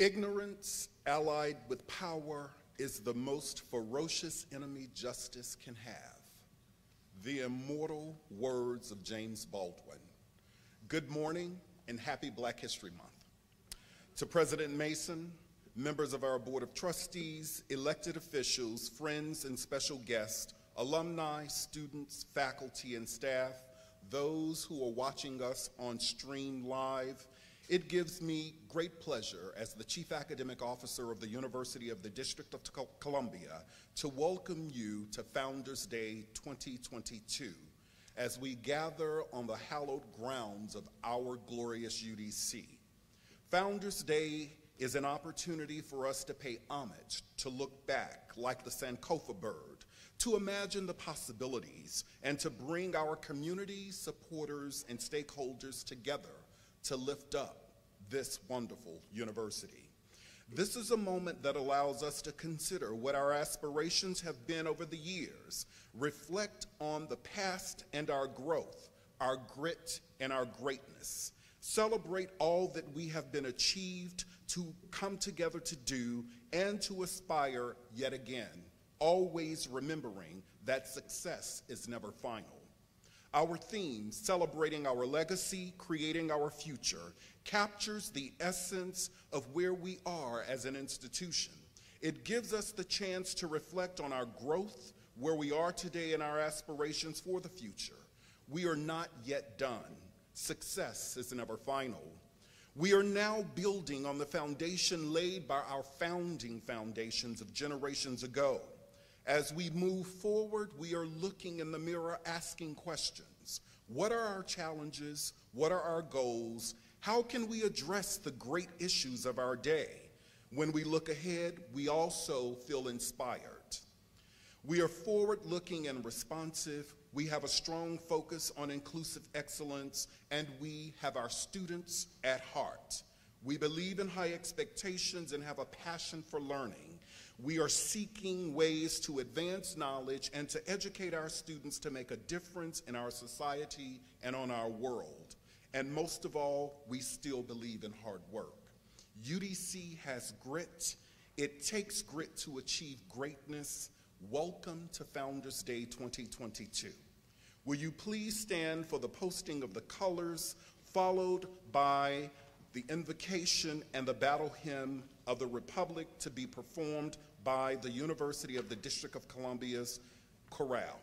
Ignorance allied with power is the most ferocious enemy justice can have. The immortal words of James Baldwin. Good morning and happy Black History Month. To President Mason, members of our Board of Trustees, elected officials, friends, and special guests, alumni, students, faculty, and staff, those who are watching us on Stream Live, it gives me great pleasure as the Chief Academic Officer of the University of the District of Columbia to welcome you to Founders Day 2022 as we gather on the hallowed grounds of our glorious UDC. Founders Day is an opportunity for us to pay homage, to look back like the Sankofa bird, to imagine the possibilities, and to bring our community, supporters, and stakeholders together to lift up this wonderful university. This is a moment that allows us to consider what our aspirations have been over the years, reflect on the past and our growth, our grit and our greatness, celebrate all that we have been achieved to come together to do and to aspire yet again, always remembering that success is never final. Our theme, celebrating our legacy, creating our future, captures the essence of where we are as an institution. It gives us the chance to reflect on our growth, where we are today, and our aspirations for the future. We are not yet done. Success is never final. We are now building on the foundation laid by our founding foundations of generations ago. As we move forward, we are looking in the mirror asking questions. What are our challenges? What are our goals? How can we address the great issues of our day? When we look ahead, we also feel inspired. We are forward looking and responsive. We have a strong focus on inclusive excellence, and we have our students at heart. We believe in high expectations and have a passion for learning. We are seeking ways to advance knowledge and to educate our students to make a difference in our society and on our world. And most of all, we still believe in hard work. UDC has grit. It takes grit to achieve greatness. Welcome to Founders Day 2022. Will you please stand for the posting of the colors, followed by the invocation and the battle hymn of the Republic to be performed by the University of the District of Columbia's chorale.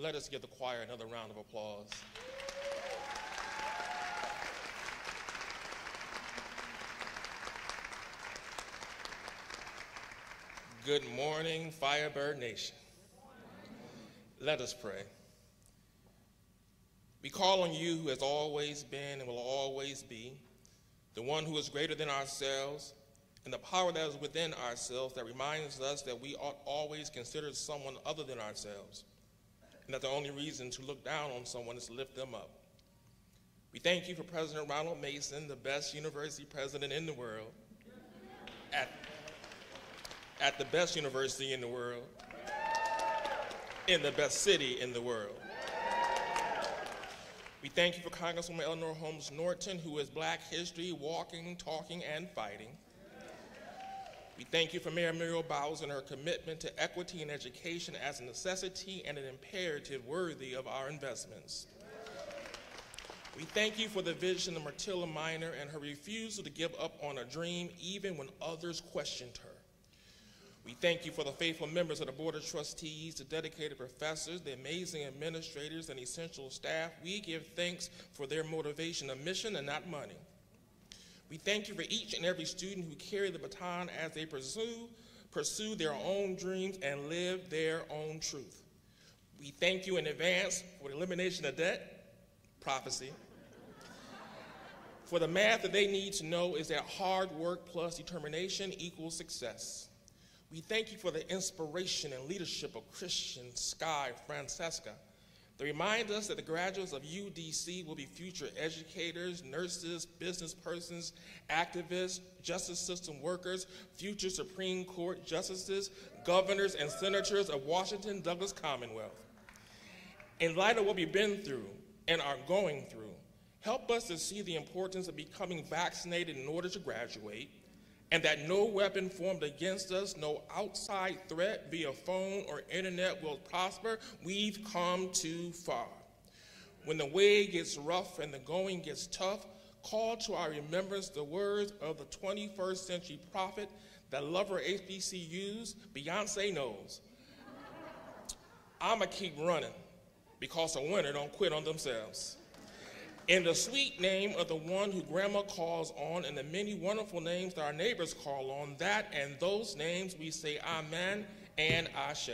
Let us give the choir another round of applause. Good morning, Firebird Nation. Let us pray. We call on you who has always been and will always be, the one who is greater than ourselves, and the power that is within ourselves that reminds us that we ought always consider someone other than ourselves, and that the only reason to look down on someone is to lift them up. We thank you for President Ronald Mason, the best university president in the world, at, at the best university in the world, in the best city in the world. We thank you for Congresswoman Eleanor Holmes Norton, who is black history walking, talking, and fighting. We thank you for Mayor Muriel Bowser and her commitment to equity and education as a necessity and an imperative worthy of our investments. We thank you for the vision of Myrtilla Miner and her refusal to give up on a dream even when others questioned her. We thank you for the faithful members of the Board of Trustees, the dedicated professors, the amazing administrators, and essential staff. We give thanks for their motivation of mission and not money. We thank you for each and every student who carry the baton as they pursue, pursue their own dreams and live their own truth. We thank you in advance for the elimination of debt, prophecy. for the math that they need to know is that hard work plus determination equals success. We thank you for the inspiration and leadership of Christian, Sky, Francesca. They remind us that the graduates of UDC will be future educators, nurses, business persons, activists, justice system workers, future Supreme Court justices, governors, and senators of Washington Douglass Commonwealth. In light of what we've been through and are going through, help us to see the importance of becoming vaccinated in order to graduate and that no weapon formed against us, no outside threat via phone or internet will prosper, we've come too far. When the way gets rough and the going gets tough, call to our remembrance the words of the 21st century prophet that lover HBCUs, Beyonce Knowles. I'ma keep running because a winner don't quit on themselves in the sweet name of the one who grandma calls on and the many wonderful names that our neighbors call on, that and those names we say Amen and Ashe.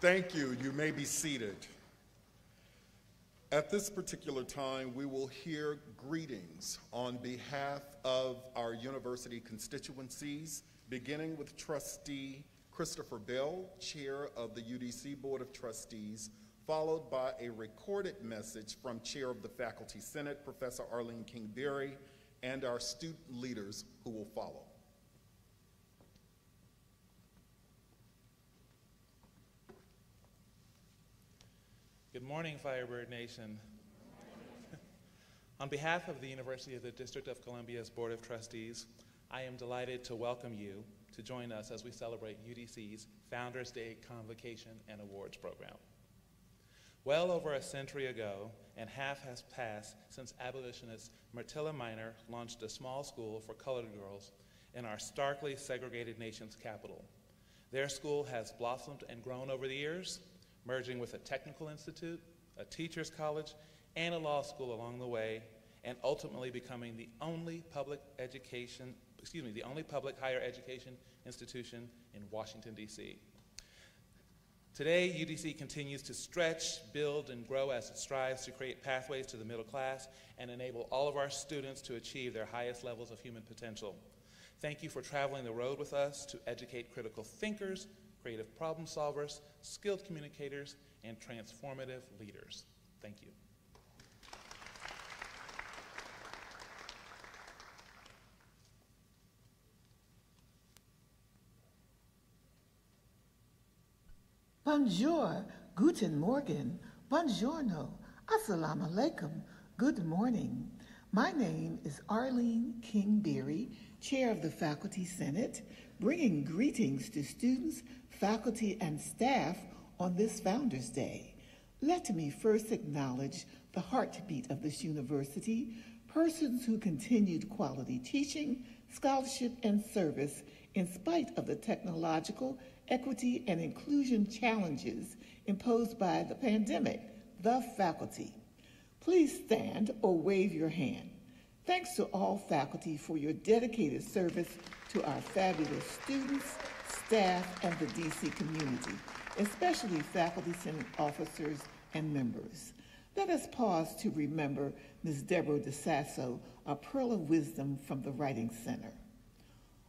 Thank you. You may be seated. At this particular time, we will hear greetings on behalf of our university constituencies, beginning with trustee Christopher Bell, Chair of the UDC Board of Trustees, followed by a recorded message from Chair of the Faculty Senate, Professor Arlene King-Berry, and our student leaders who will follow. Good morning, Firebird Nation. On behalf of the University of the District of Columbia's Board of Trustees, I am delighted to welcome you to join us as we celebrate UDC's Founders Day Convocation and Awards program. Well over a century ago, and half has passed since abolitionist Myrtilla Miner launched a small school for colored girls in our starkly segregated nation's capital. Their school has blossomed and grown over the years, merging with a technical institute, a teacher's college, and a law school along the way, and ultimately becoming the only public education excuse me, the only public higher education institution in Washington, D.C. Today, UDC continues to stretch, build, and grow as it strives to create pathways to the middle class and enable all of our students to achieve their highest levels of human potential. Thank you for traveling the road with us to educate critical thinkers, creative problem solvers, skilled communicators, and transformative leaders. Thank you. Bonjour, guten Morgen, buongiorno, assalamu alaikum, good morning. My name is Arlene King-Berry, Chair of the Faculty Senate, bringing greetings to students, faculty, and staff on this Founders Day. Let me first acknowledge the heartbeat of this university, persons who continued quality teaching, scholarship, and service in spite of the technological, equity, and inclusion challenges imposed by the pandemic, the faculty. Please stand or wave your hand. Thanks to all faculty for your dedicated service to our fabulous students, staff, and the DC community, especially faculty senate officers and members. Let us pause to remember Ms. Deborah DeSasso, a pearl of wisdom from the Writing Center.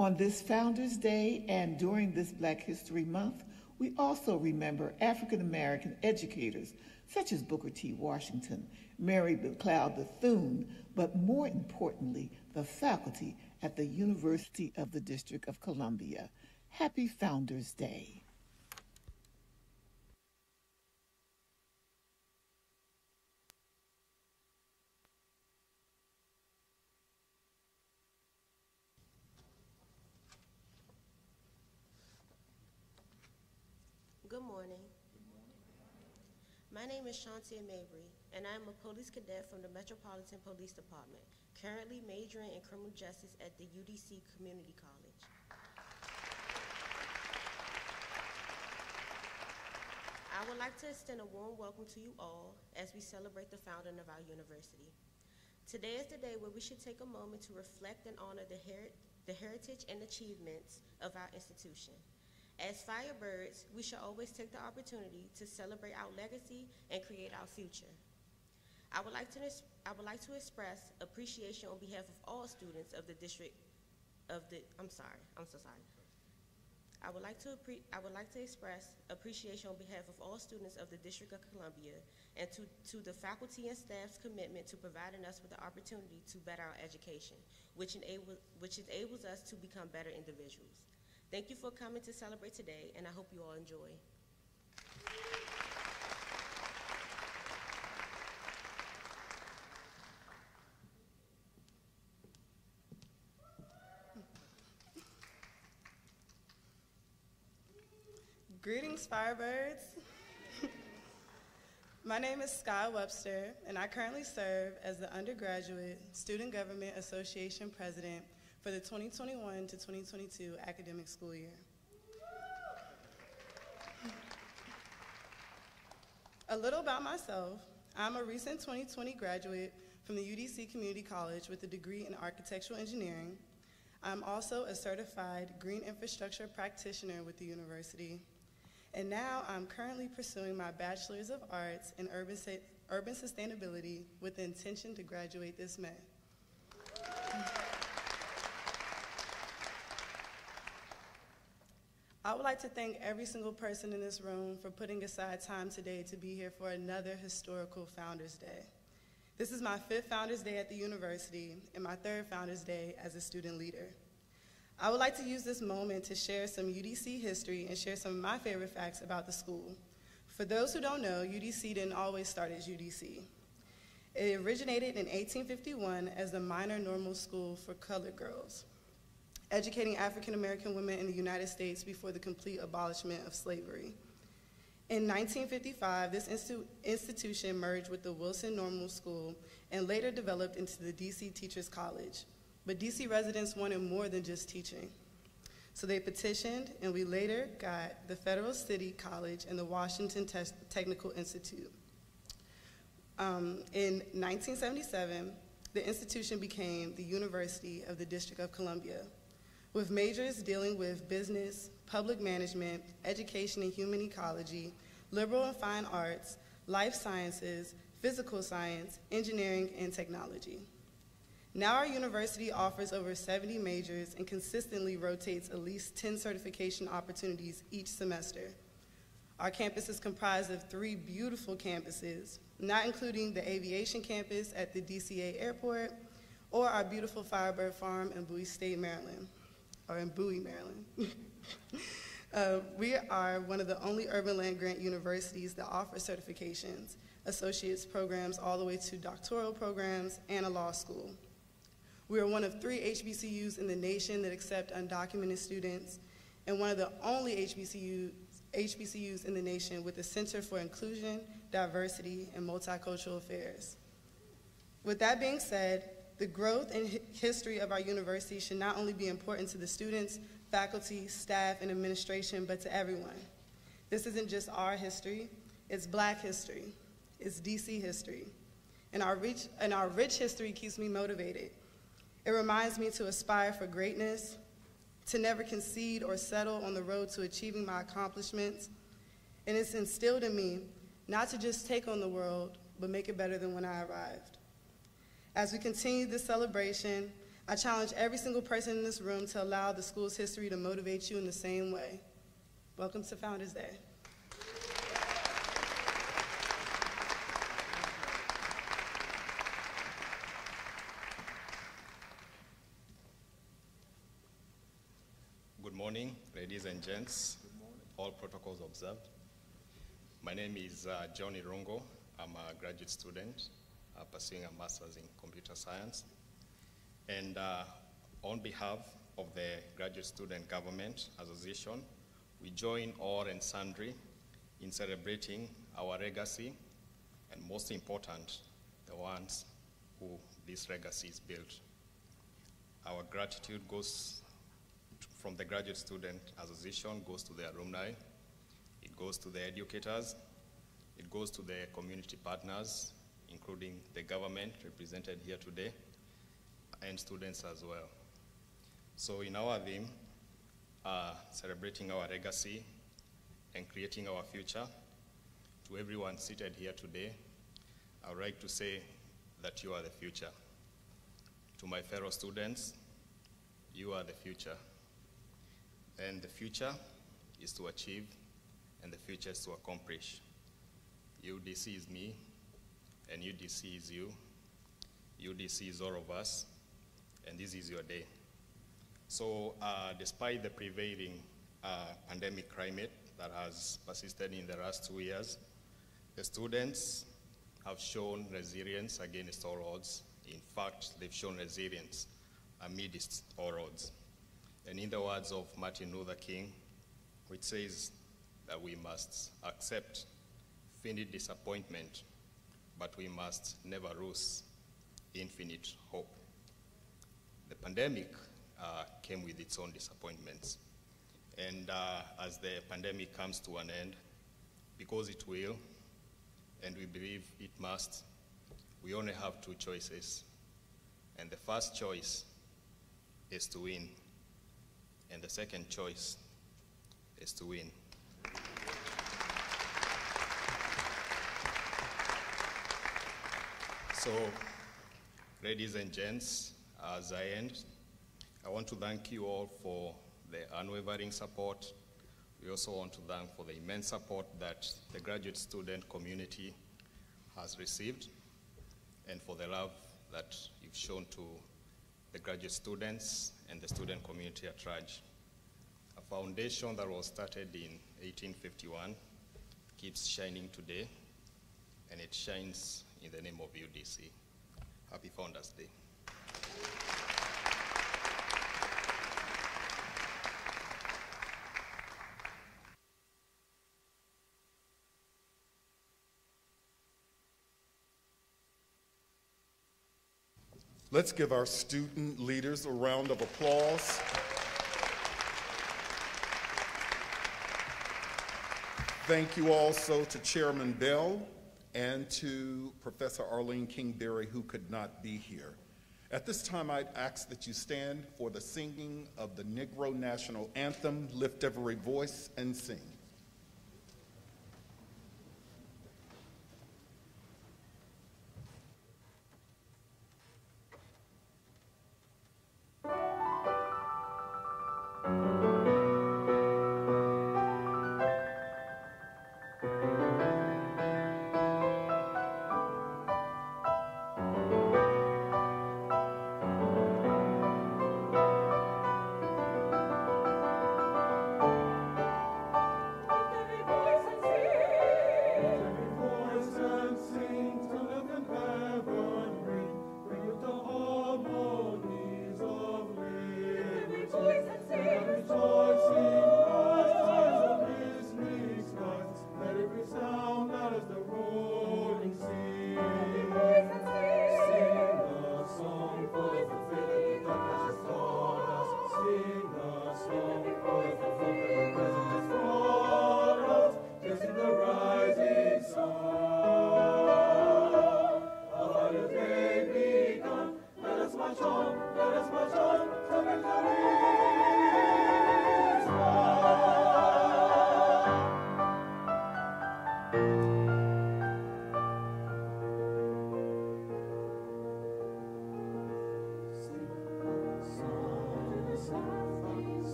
On this Founders Day and during this Black History Month, we also remember African American educators such as Booker T. Washington, Mary McLeod Bethune, but more importantly, the faculty at the University of the District of Columbia. Happy Founders Day. Good morning. My name is Shantia Mabry, and I am a police cadet from the Metropolitan Police Department, currently majoring in criminal justice at the UDC Community College. I would like to extend a warm welcome to you all as we celebrate the founding of our university. Today is the day where we should take a moment to reflect and honor the, the heritage and achievements of our institution. As Firebirds, we should always take the opportunity to celebrate our legacy and create our future. I would like to, I would like to express appreciation on behalf of all students of the district of the, I'm sorry, I'm so sorry. I would like to, I would like to express appreciation on behalf of all students of the District of Columbia and to, to the faculty and staff's commitment to providing us with the opportunity to better our education, which, enable, which enables us to become better individuals. Thank you for coming to celebrate today, and I hope you all enjoy. Greetings, Firebirds. My name is Sky Webster, and I currently serve as the undergraduate Student Government Association President for the 2021 to 2022 academic school year. A little about myself. I'm a recent 2020 graduate from the UDC Community College with a degree in architectural engineering. I'm also a certified green infrastructure practitioner with the university. And now I'm currently pursuing my Bachelor's of Arts in Urban, urban Sustainability with the intention to graduate this May. I would like to thank every single person in this room for putting aside time today to be here for another historical Founders Day. This is my fifth Founders Day at the university and my third Founders Day as a student leader. I would like to use this moment to share some UDC history and share some of my favorite facts about the school. For those who don't know, UDC didn't always start as UDC. It originated in 1851 as the Miner Normal School for Colored Girls educating African American women in the United States before the complete abolishment of slavery. In 1955, this institu institution merged with the Wilson Normal School and later developed into the DC Teachers College. But DC residents wanted more than just teaching. So they petitioned, and we later got the Federal City College and the Washington Te Technical Institute. Um, in 1977, the institution became the University of the District of Columbia, with majors dealing with business, public management, education and human ecology, liberal and fine arts, life sciences, physical science, engineering, and technology. Now our university offers over 70 majors and consistently rotates at least 10 certification opportunities each semester. Our campus is comprised of three beautiful campuses, not including the aviation campus at the DCA airport or our beautiful Firebird Farm in Bowie State, Maryland or in Bowie, Maryland. uh, we are one of the only urban land grant universities that offer certifications, associate's programs, all the way to doctoral programs and a law school. We are one of three HBCUs in the nation that accept undocumented students, and one of the only HBCU, HBCUs in the nation with a Center for Inclusion, Diversity, and Multicultural Affairs. With that being said, The growth and history of our university should not only be important to the students, faculty, staff, and administration, but to everyone. This isn't just our history, it's black history, it's DC history. And our rich, and our rich history keeps me motivated. It reminds me to aspire for greatness, to never concede or settle on the road to achieving my accomplishments. And it's instilled in me not to just take on the world, but make it better than when I arrived. As we continue this celebration, I challenge every single person in this room to allow the school's history to motivate you in the same way. Welcome to Founders Day. Good morning, ladies and gents. All protocols observed. My name is uh, Johnny Rongo. I'm a graduate student uh, pursuing a master's in computer science. And uh, on behalf of the Graduate Student Government Association, we join all and sundry in celebrating our legacy and most important, the ones who this legacy is built. Our gratitude goes from the Graduate Student Association goes to the alumni, it goes to the educators, it goes to the community partners, including the government represented here today, and students as well. So in our theme, uh, celebrating our legacy and creating our future, to everyone seated here today, I would like to say that you are the future. To my fellow students, you are the future. And the future is to achieve, and the future is to accomplish. UDC is me, and UDC is you. UDC is all of us, and this is your day. So, uh, despite the prevailing uh, pandemic climate that has persisted in the last two years, the students have shown resilience against all odds. In fact, they've shown resilience amidst all odds. And in the words of Martin Luther King, which says that we must accept finite disappointment, but we must never lose infinite hope. The pandemic uh, came with its own disappointments. And uh, as the pandemic comes to an end, because it will, and we believe it must, we only have two choices. And the first choice is to win. And the second choice is to win. So, ladies and gents, as I end, I want to thank you all for the unwavering support. We also want to thank for the immense support that the graduate student community has received and for the love that you've shown to the graduate students and the student community at large. A foundation that was started in 1851 keeps shining today, and it shines in the name of UDC. Happy Founders Day. Let's give our student leaders a round of applause. Thank you also to Chairman Bell and to Professor Arlene Kingberry, who could not be here. At this time, I'd ask that you stand for the singing of the Negro National Anthem, Lift Every Voice and Sing.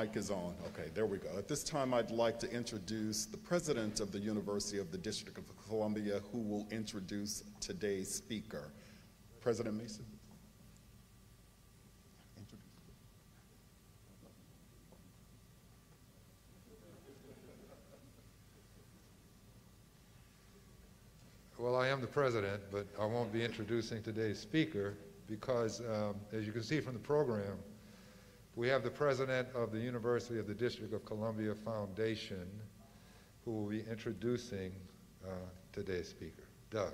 Mic is on. Okay, there we go. At this time, I'd like to introduce the president of the University of the District of Columbia who will introduce today's speaker. President Mason. Well, I am the president, but I won't be introducing today's speaker because, um, as you can see from the program, we have the president of the University of the District of Columbia Foundation who will be introducing uh, today's speaker. Doug.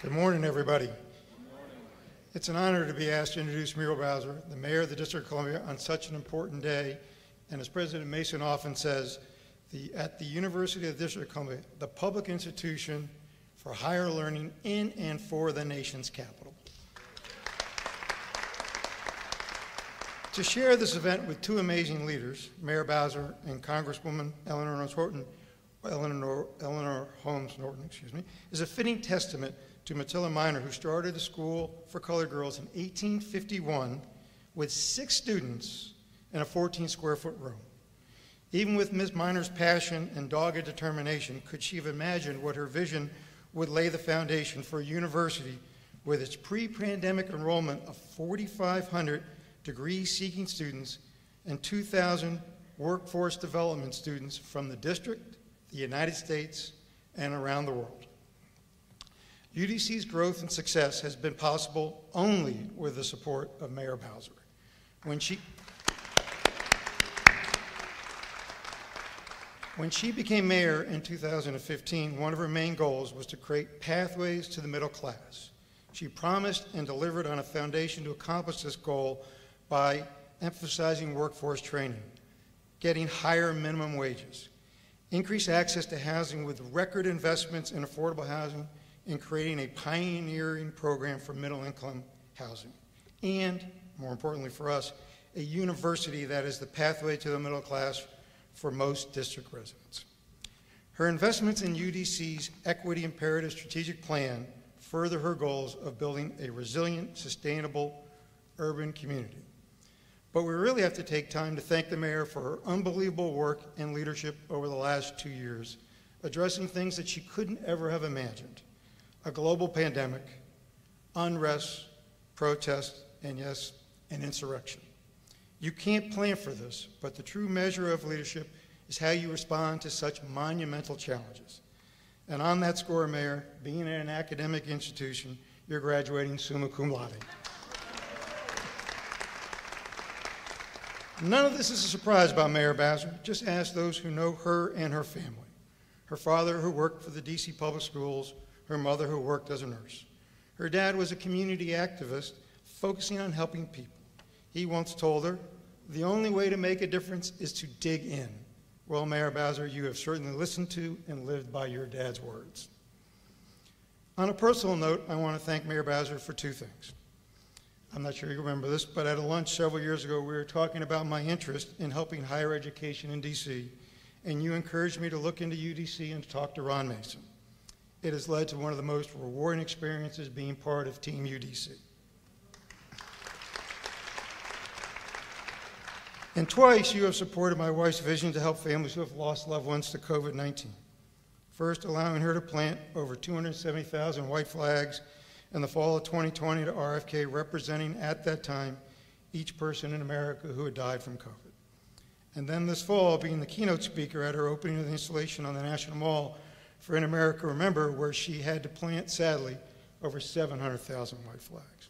Good morning, everybody. It's an honor to be asked to introduce Muriel Bowser, the mayor of the District of Columbia, on such an important day. And as President Mason often says, the, at the University of the District of Columbia, the public institution for higher learning in and for the nation's capital. to share this event with two amazing leaders, Mayor Bowser and Congresswoman Eleanor Holmes Norton, Eleanor, Eleanor Holmes Norton, excuse me, is a fitting testament to Matilda Miner, who started the School for Colored Girls in 1851 with six students in a 14 square foot room. Even with Ms. Miner's passion and dogged determination, could she have imagined what her vision would lay the foundation for a university with its pre-pandemic enrollment of 4,500 degree-seeking students and 2,000 workforce development students from the district, the United States, and around the world. UDC's growth and success has been possible only with the support of Mayor Bowser. When she, when she became mayor in 2015, one of her main goals was to create pathways to the middle class. She promised and delivered on a foundation to accomplish this goal by emphasizing workforce training, getting higher minimum wages, increase access to housing with record investments in affordable housing, and creating a pioneering program for middle income housing. And, more importantly for us, a university that is the pathway to the middle class for most district residents. Her investments in UDC's Equity Imperative Strategic Plan further her goals of building a resilient, sustainable urban community. But we really have to take time to thank the mayor for her unbelievable work and leadership over the last two years, addressing things that she couldn't ever have imagined a global pandemic, unrest, protest, and yes, an insurrection. You can't plan for this, but the true measure of leadership is how you respond to such monumental challenges. And on that score, Mayor, being at an academic institution, you're graduating summa cum laude. None of this is a surprise about Mayor Bowser. Just ask those who know her and her family. Her father, who worked for the DC Public Schools, her mother, who worked as a nurse. Her dad was a community activist focusing on helping people. He once told her, the only way to make a difference is to dig in. Well, Mayor Bowser, you have certainly listened to and lived by your dad's words. On a personal note, I want to thank Mayor Bowser for two things. I'm not sure you remember this, but at a lunch several years ago, we were talking about my interest in helping higher education in D.C., and you encouraged me to look into UDC and to talk to Ron Mason. It has led to one of the most rewarding experiences being part of Team UDC. And twice you have supported my wife's vision to help families who have lost loved ones to COVID 19. First, allowing her to plant over 270,000 white flags in the fall of 2020 to RFK, representing at that time each person in America who had died from COVID. And then this fall, being the keynote speaker at her opening of the installation on the National Mall for In America Remember, where she had to plant, sadly, over 700,000 white flags.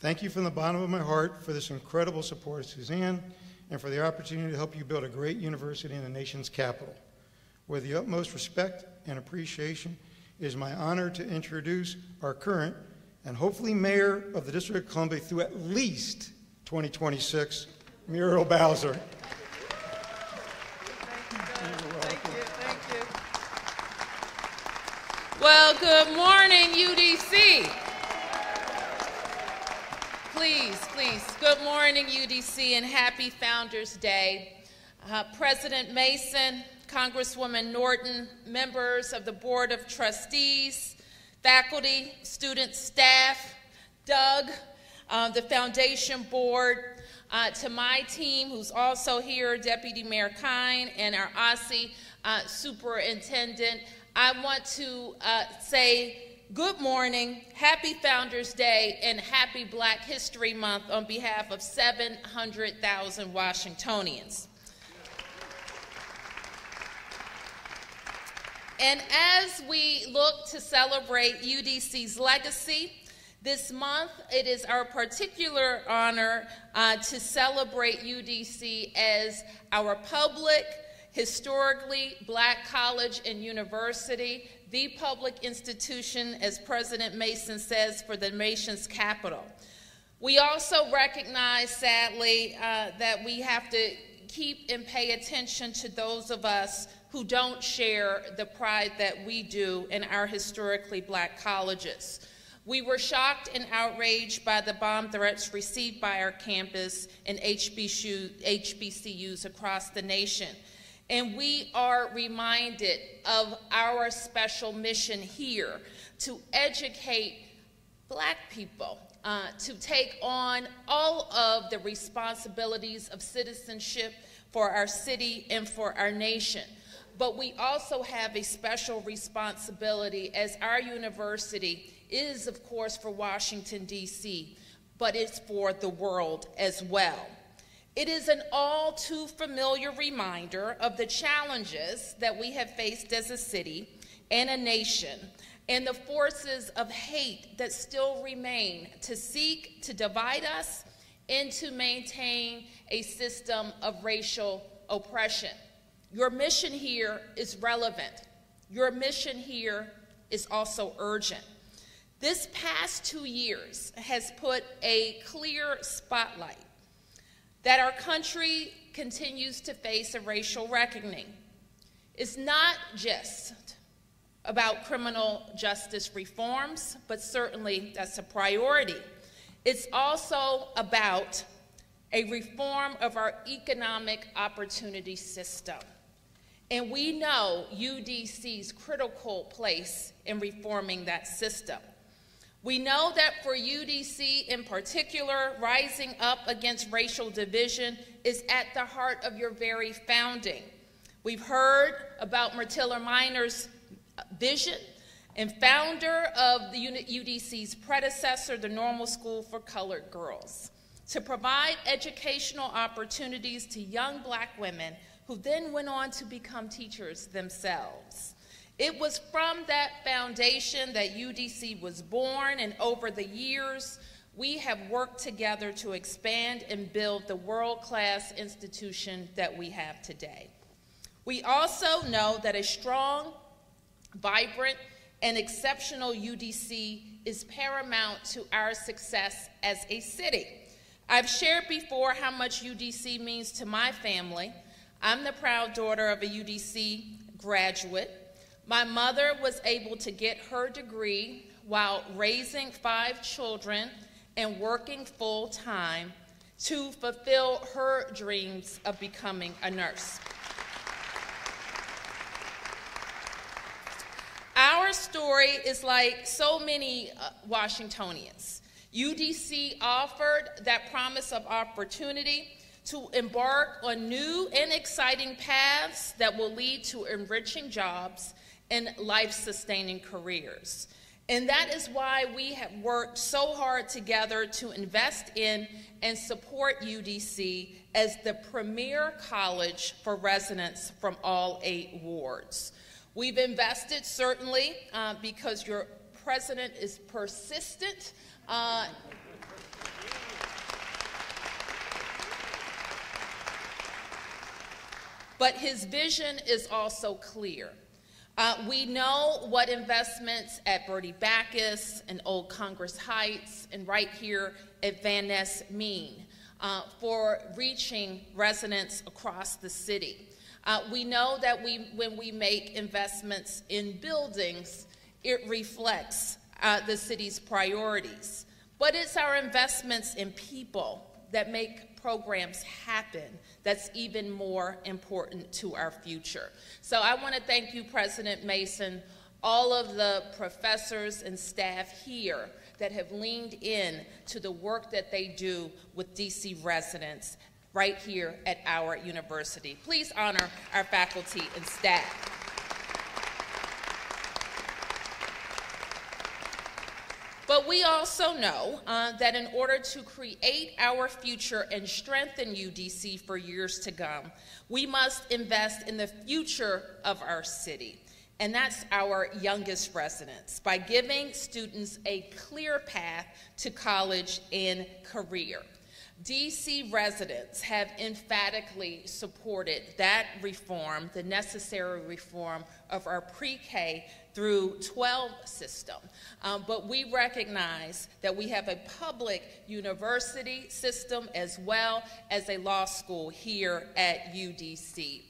Thank you from the bottom of my heart for this incredible support of Suzanne and for the opportunity to help you build a great university in the nation's capital. With the utmost respect and appreciation, it is my honor to introduce our current and hopefully mayor of the District of Columbia through at least 2026, Muriel Bowser. Well, good morning, UDC. Please, please, good morning, UDC, and happy Founders Day. Uh, President Mason, Congresswoman Norton, members of the Board of Trustees, faculty, students, staff, Doug, uh, the Foundation Board, uh, to my team, who's also here, Deputy Mayor Kihn, and our OSSE uh, Superintendent. I want to uh, say good morning, happy Founders Day, and happy Black History Month on behalf of 700,000 Washingtonians. And as we look to celebrate UDC's legacy, this month it is our particular honor uh, to celebrate UDC as our public historically black college and university, the public institution, as President Mason says, for the nation's capital. We also recognize, sadly, uh, that we have to keep and pay attention to those of us who don't share the pride that we do in our historically black colleges. We were shocked and outraged by the bomb threats received by our campus and HBCUs across the nation. And we are reminded of our special mission here to educate black people, uh, to take on all of the responsibilities of citizenship for our city and for our nation. But we also have a special responsibility as our university is, of course, for Washington, D.C., but it's for the world as well. It is an all too familiar reminder of the challenges that we have faced as a city and a nation and the forces of hate that still remain to seek to divide us and to maintain a system of racial oppression. Your mission here is relevant. Your mission here is also urgent. This past two years has put a clear spotlight that our country continues to face a racial reckoning. It's not just about criminal justice reforms, but certainly that's a priority. It's also about a reform of our economic opportunity system. And we know UDC's critical place in reforming that system. We know that for UDC in particular, rising up against racial division is at the heart of your very founding. We've heard about Myrtilla Miner's vision and founder of the UDC's predecessor, the Normal School for Colored Girls, to provide educational opportunities to young black women who then went on to become teachers themselves. It was from that foundation that UDC was born, and over the years, we have worked together to expand and build the world class institution that we have today. We also know that a strong, vibrant, and exceptional UDC is paramount to our success as a city. I've shared before how much UDC means to my family. I'm the proud daughter of a UDC graduate. My mother was able to get her degree while raising five children and working full time to fulfill her dreams of becoming a nurse. Our story is like so many uh, Washingtonians. UDC offered that promise of opportunity to embark on new and exciting paths that will lead to enriching jobs and life sustaining careers. And that is why we have worked so hard together to invest in and support UDC as the premier college for residents from all eight wards. We've invested certainly uh, because your president is persistent. Uh, but his vision is also clear. Uh, we know what investments at Bertie Backus and Old Congress Heights and right here at Van Ness mean uh, for reaching residents across the city. Uh, we know that we, when we make investments in buildings, it reflects uh, the city's priorities. But it's our investments in people that make programs happen that's even more important to our future. So I want to thank you, President Mason, all of the professors and staff here that have leaned in to the work that they do with DC residents right here at our university. Please honor our faculty and staff. But we also know uh, that in order to create our future and strengthen UDC for years to come, we must invest in the future of our city. And that's our youngest residents by giving students a clear path to college and career. DC residents have emphatically supported that reform, the necessary reform of our pre K through 12 system. Um, but we recognize that we have a public university system as well as a law school here at UDC.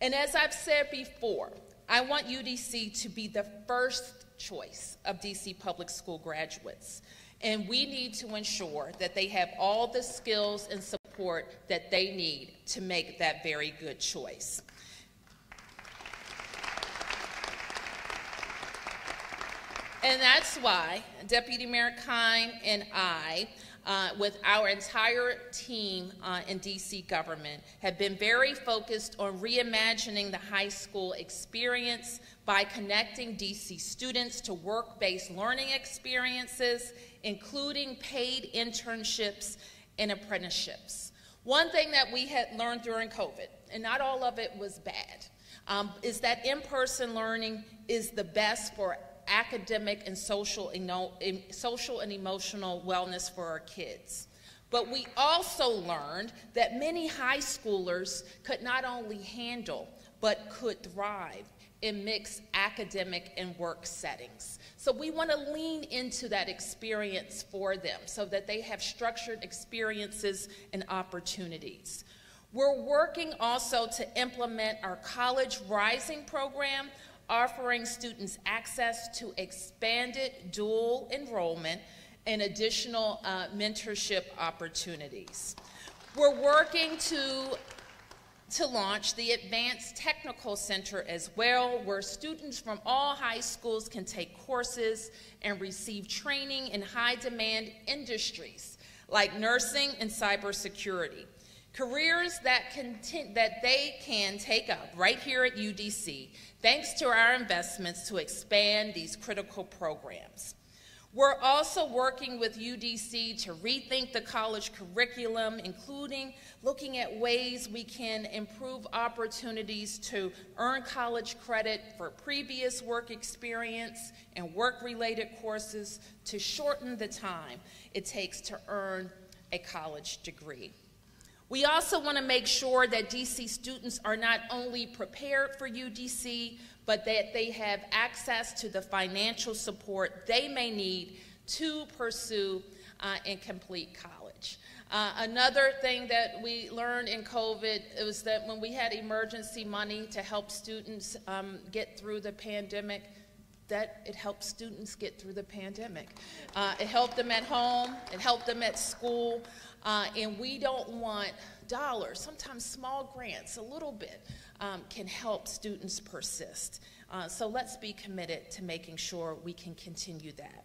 And as I've said before, I want UDC to be the first choice of DC public school graduates. And we need to ensure that they have all the skills and support that they need to make that very good choice. And that's why Deputy Mayor Kihn and I, uh, with our entire team uh, in DC government, have been very focused on reimagining the high school experience by connecting DC students to work based learning experiences, including paid internships and apprenticeships. One thing that we had learned during COVID, and not all of it was bad, um, is that in person learning is the best for academic and social, social and emotional wellness for our kids. But we also learned that many high schoolers could not only handle, but could thrive in mixed academic and work settings. So we want to lean into that experience for them so that they have structured experiences and opportunities. We're working also to implement our College Rising program, offering students access to expanded dual enrollment and additional uh, mentorship opportunities. We're working to to launch the Advanced Technical Center as well, where students from all high schools can take courses and receive training in high demand industries like nursing and cybersecurity. Careers that, content, that they can take up right here at UDC, thanks to our investments to expand these critical programs. We're also working with UDC to rethink the college curriculum, including looking at ways we can improve opportunities to earn college credit for previous work experience and work-related courses to shorten the time it takes to earn a college degree. We also want to make sure that DC students are not only prepared for UDC, but that they have access to the financial support they may need to pursue uh, and complete college. Uh, another thing that we learned in COVID was that when we had emergency money to help students um, get through the pandemic, that it helped students get through the pandemic. Uh, it helped them at home, it helped them at school, uh, and we don't want dollars, sometimes small grants, a little bit, um, can help students persist. Uh, so let's be committed to making sure we can continue that.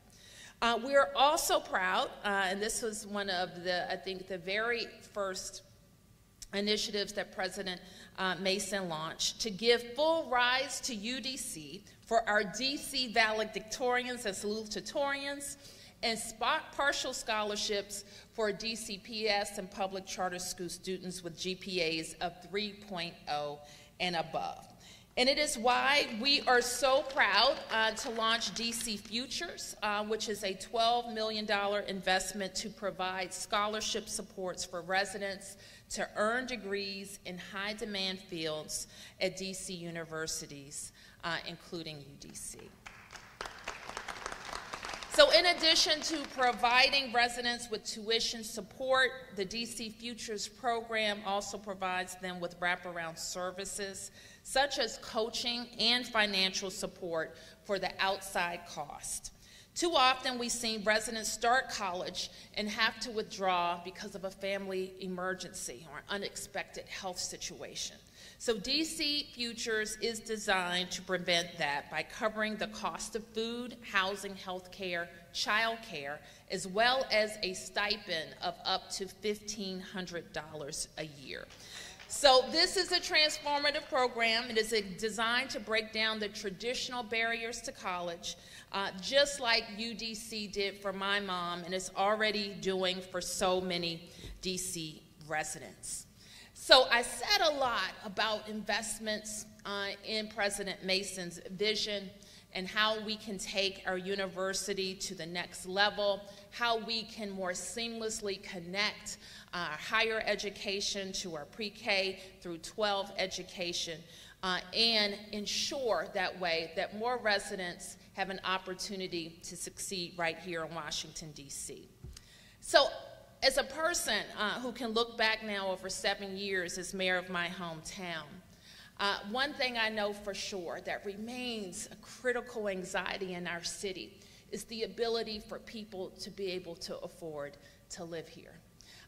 Uh, we're also proud, uh, and this was one of the, I think, the very first initiatives that President uh, Mason launched to give full rise to UDC for our DC valedictorians and salutatorians and spot partial scholarships for DCPS and public charter school students with GPAs of 3.0 and above. And it is why we are so proud uh, to launch DC Futures, uh, which is a $12 million investment to provide scholarship supports for residents to earn degrees in high demand fields at DC universities, uh, including UDC. So in addition to providing residents with tuition support, the DC Futures program also provides them with wraparound services such as coaching and financial support for the outside cost. Too often we see residents start college and have to withdraw because of a family emergency or unexpected health situation. So DC Futures is designed to prevent that by covering the cost of food, housing, health care, child care, as well as a stipend of up to $1,500 a year. So this is a transformative program. It is designed to break down the traditional barriers to college, uh, just like UDC did for my mom and it's already doing for so many DC residents. So I said a lot about investments uh, in President Mason's vision and how we can take our university to the next level, how we can more seamlessly connect our higher education to our pre-K through 12 education, uh, and ensure that way that more residents have an opportunity to succeed right here in Washington, D.C. So as a person uh, who can look back now over seven years as mayor of my hometown, uh, one thing I know for sure that remains a critical anxiety in our city is the ability for people to be able to afford to live here.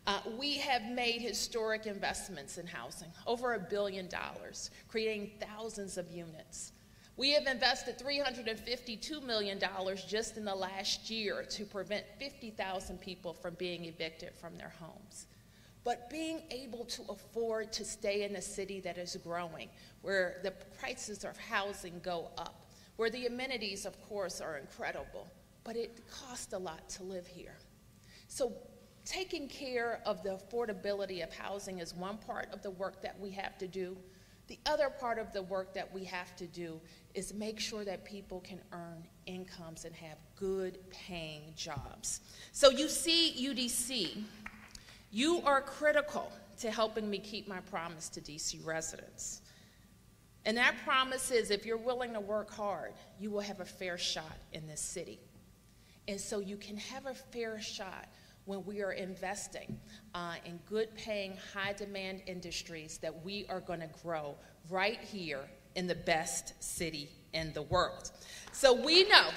Uh, we have made historic investments in housing, over a billion dollars, creating thousands of units. We have invested $352 million just in the last year to prevent 50,000 people from being evicted from their homes. But being able to afford to stay in a city that is growing, where the prices of housing go up, where the amenities, of course, are incredible, but it costs a lot to live here. So taking care of the affordability of housing is one part of the work that we have to do. The other part of the work that we have to do is make sure that people can earn incomes and have good paying jobs. So you see, UDC, you are critical to helping me keep my promise to DC residents. And that promise is if you're willing to work hard, you will have a fair shot in this city. And so you can have a fair shot when we are investing uh, in good paying, high demand industries that we are going to grow right here in the best city in the world. So we know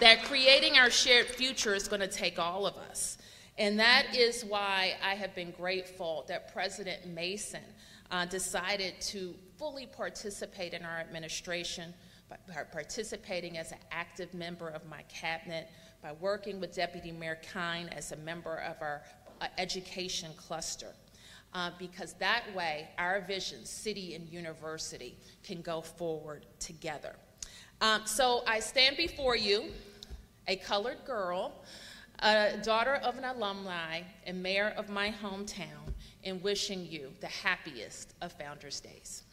that creating our shared future is going to take all of us. And that is why I have been grateful that President Mason uh, decided to fully participate in our administration by participating as an active member of my cabinet, by working with Deputy Mayor Kihn as a member of our uh, education cluster. Uh, because that way our vision, city and university, can go forward together. Um, so I stand before you, a colored girl, a daughter of an alumni, and mayor of my hometown, in wishing you the happiest of Founders Days.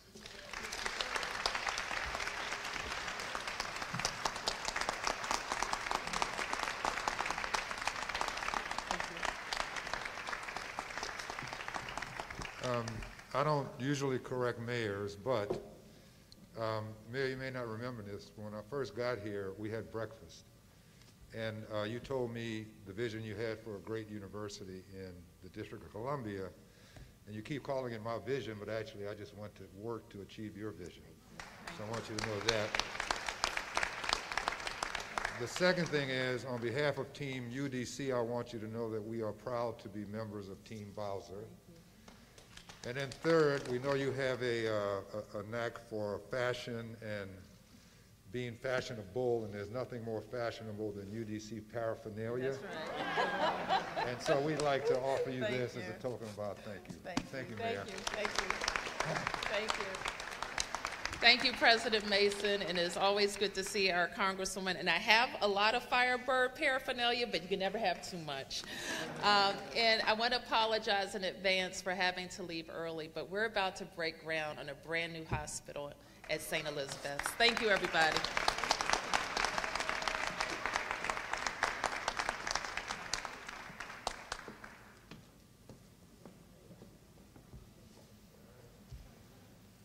Um, I don't usually correct mayors, but um, Mayor, you may not remember this. When I first got here, we had breakfast. And uh, you told me the vision you had for a great university in the District of Columbia. And you keep calling it my vision, but actually I just want to work to achieve your vision. So I want you to know that. The second thing is, on behalf of Team UDC, I want you to know that we are proud to be members of Team Bowser. And then third, we know you have a, uh, a, a knack for fashion and being fashionable, and there's nothing more fashionable than UDC paraphernalia. That's right. And so we'd like to offer you Thank this as a token of our thank you. Thank Thank you, Thank Mayor. you, thank you, thank you. Thank you, President Mason, and it's always good to see our Congresswoman. And I have a lot of Firebird paraphernalia, but you can never have too much. Um, and I want to apologize in advance for having to leave early, but we're about to break ground on a brand new hospital at St. Elizabeth's. Thank you, everybody.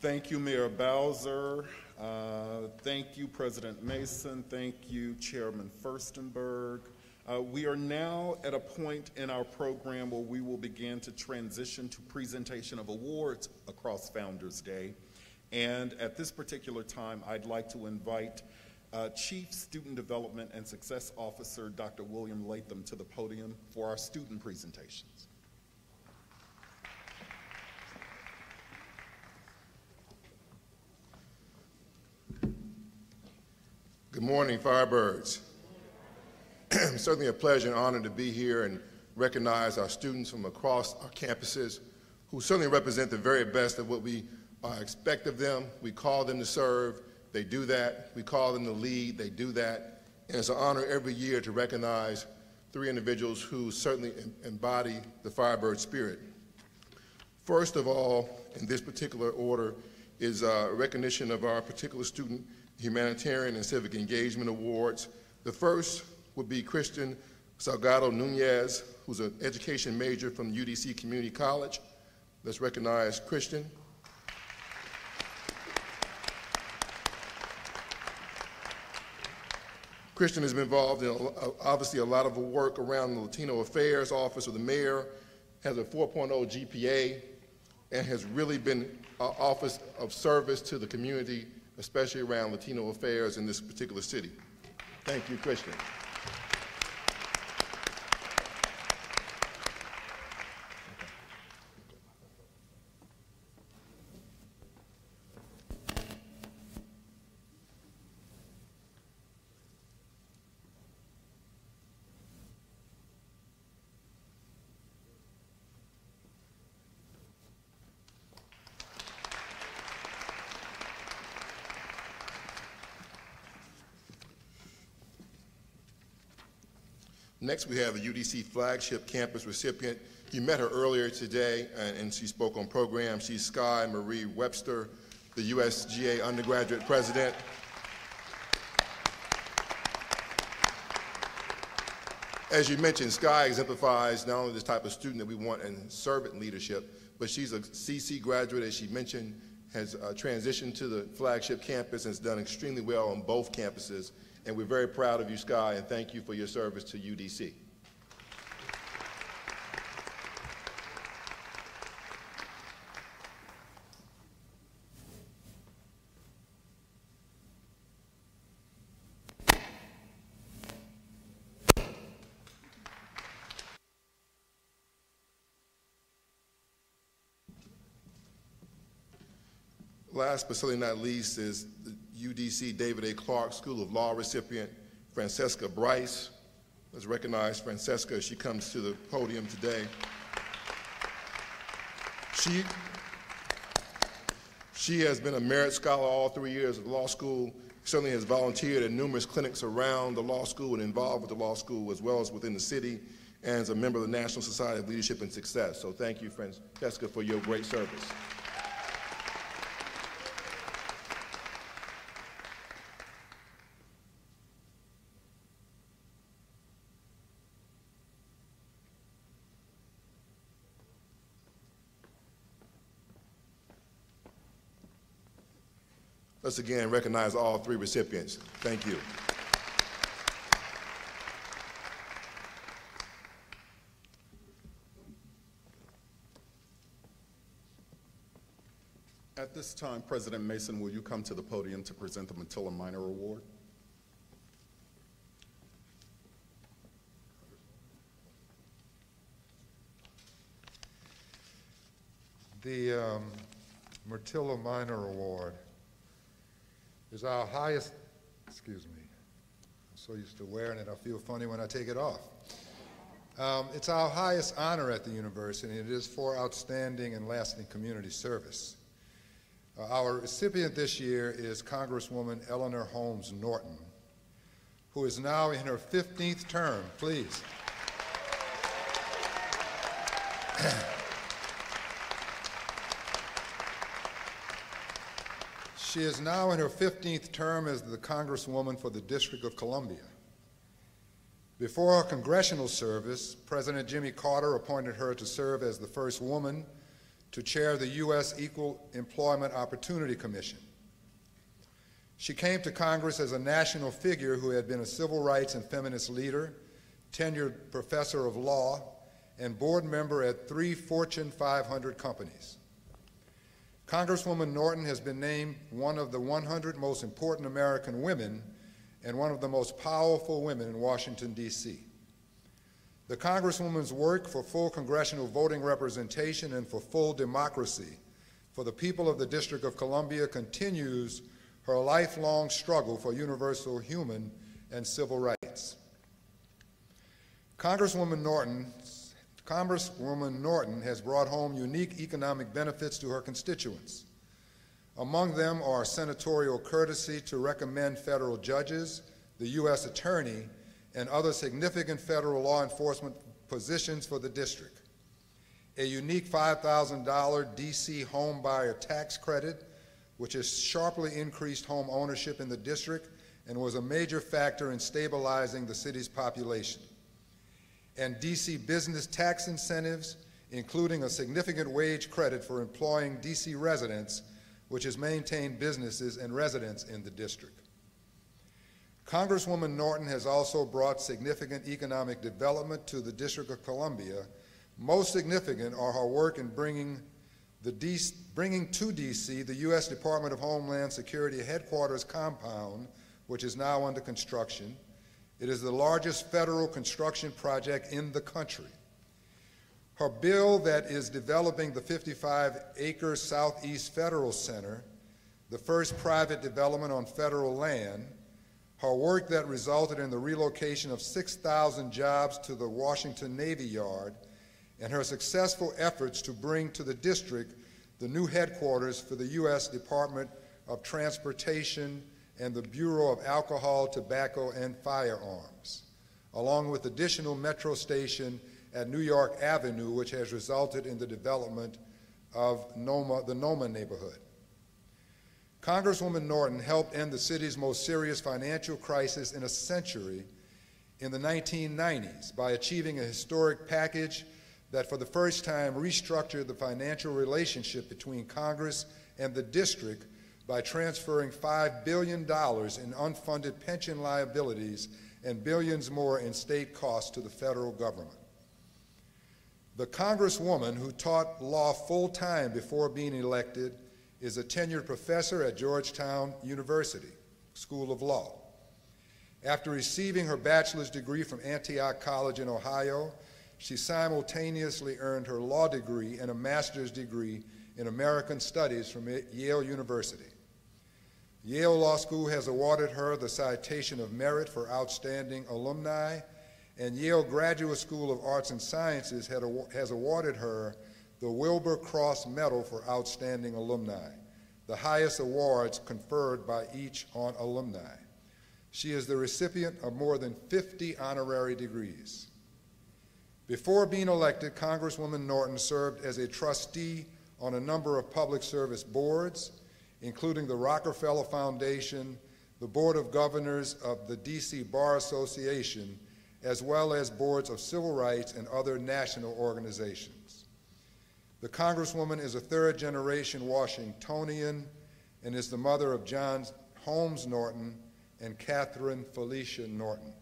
Thank you, Mayor Bowser. Uh, thank you, President Mason. Thank you, Chairman Firstenberg. Uh, we are now at a point in our program where we will begin to transition to presentation of awards across Founders Day. And at this particular time, I'd like to invite uh, Chief Student Development and Success Officer Dr. William Latham to the podium for our student presentations. Good morning, Firebirds. Certainly a pleasure and honor to be here and recognize our students from across our campuses who certainly represent the very best of what we uh, expect of them. We call them to serve, they do that. We call them to lead, they do that. And it's an honor every year to recognize three individuals who certainly em- embody the Firebird spirit. First of all, in this particular order, is uh, recognition of our particular student humanitarian and civic engagement awards. The first would be Christian Salgado Nunez, who's an education major from UDC Community College. Let's recognize Christian. Christian has been involved in uh, obviously a lot of work around the Latino Affairs Office of the Mayor, has a 4.0 GPA, and has really been an office of service to the community, especially around Latino affairs in this particular city. Thank you, Christian. Next, we have the UDC flagship campus recipient. You met her earlier today, and, and she spoke on program. She's Sky Marie Webster, the USGA undergraduate president. As you mentioned, Sky exemplifies not only this type of student that we want in servant leadership, but she's a CC graduate, as she mentioned, has uh, transitioned to the flagship campus and has done extremely well on both campuses. And we're very proud of you, Sky, and thank you for your service to UDC. Last but certainly not least is the UDC David A. Clarke School of Law recipient Francesca Bryce. Let's recognize Francesca as she comes to the podium today. She, she has been a Merit Scholar all three years of law school, certainly has volunteered at numerous clinics around the law school and involved with the law school as well as within the city, and is a member of the National Society of Leadership and Success. So thank you, Francesca, for your great service. Let's again recognize all three recipients. Thank you. At this time, President Mason, will you come to the podium to present the Myrtilla Miner Award? The um, Myrtilla Miner Award is our highest, excuse me, I'm so used to wearing it, I feel funny when I take it off. Um, it's our highest honor at the university, and it is for outstanding and lasting community service. Uh, our recipient this year is Congresswoman Eleanor Holmes Norton, who is now in her 15th term. Please. She is now in her 15th term as the Congresswoman for the District of Columbia. Before her congressional service, President Jimmy Carter appointed her to serve as the first woman to chair the U.S. Equal Employment Opportunity Commission. She came to Congress as a national figure who had been a civil rights and feminist leader, tenured professor of law, and board member at three Fortune 500 companies. Congresswoman Norton has been named one of the 100 most important American women and one of the most powerful women in Washington, D.C. The Congresswoman's work for full congressional voting representation and for full democracy for the people of the District of Columbia continues her lifelong struggle for universal human and civil rights. Congresswoman Norton Congresswoman Norton has brought home unique economic benefits to her constituents. Among them are senatorial courtesy to recommend federal judges, the U.S. Attorney, and other significant federal law enforcement positions for the district. A unique $5,000 D.C. home buyer tax credit, which has sharply increased home ownership in the district and was a major factor in stabilizing the city's population and DC business tax incentives, including a significant wage credit for employing DC residents, which has maintained businesses and residents in the district. Congresswoman Norton has also brought significant economic development to the District of Columbia. Most significant are her work in bringing, the DC, bringing to DC the U.S. Department of Homeland Security headquarters compound, which is now under construction, it is the largest federal construction project in the country. Her bill that is developing the 55-acre Southeast Federal Center, the first private development on federal land, her work that resulted in the relocation of 6,000 jobs to the Washington Navy Yard, and her successful efforts to bring to the district the new headquarters for the U.S. Department of Transportation and the Bureau of Alcohol, Tobacco, and Firearms, along with additional metro station at New York Avenue, which has resulted in the development of Noma, the Noma neighborhood. Congresswoman Norton helped end the city's most serious financial crisis in a century in the 1990s by achieving a historic package that for the first time restructured the financial relationship between Congress and the district by transferring $5 billion in unfunded pension liabilities and billions more in state costs to the federal government. The Congresswoman who taught law full time before being elected is a tenured professor at Georgetown University School of Law. After receiving her bachelor's degree from Antioch College in Ohio, she simultaneously earned her law degree and a master's degree in American Studies from Yale University. Yale Law School has awarded her the Citation of Merit for Outstanding Alumni, and Yale Graduate School of Arts and Sciences has awarded her the Wilbur Cross Medal for Outstanding Alumni, the highest awards conferred by each on alumni. She is the recipient of more than 50 honorary degrees. Before being elected, Congresswoman Norton served as a trustee on a number of public service boards, including the Rockefeller Foundation, the Board of Governors of the D.C. Bar Association, as well as boards of civil rights and other national organizations. The Congresswoman is a third generation Washingtonian and is the mother of John Holmes Norton and Catherine Felicia Norton.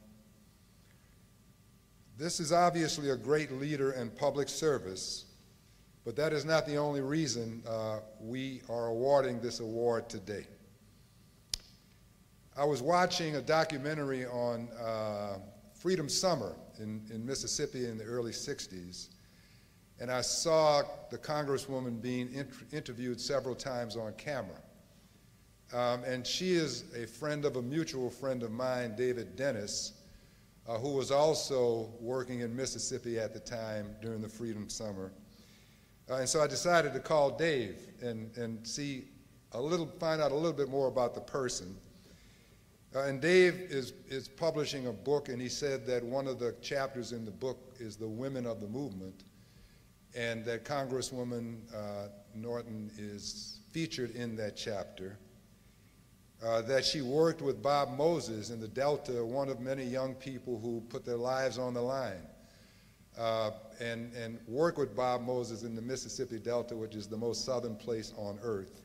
This is obviously a great leader in public service, but that is not the only reason uh, we are awarding this award today. I was watching a documentary on uh, Freedom Summer in, in Mississippi in the early 60s, and I saw the Congresswoman being interviewed several times on camera. Um, and she is a friend of a mutual friend of mine, David Dennis, uh, who was also working in Mississippi at the time during the Freedom Summer. Uh, and so I decided to call Dave and, and see a little, find out a little bit more about the person. Uh, and Dave is, is publishing a book, and he said that one of the chapters in the book is the women of the movement, and that Congresswoman uh, Norton is featured in that chapter uh, that she worked with Bob Moses in the Delta, one of many young people who put their lives on the line, uh, and, and worked with Bob Moses in the Mississippi Delta, which is the most southern place on earth.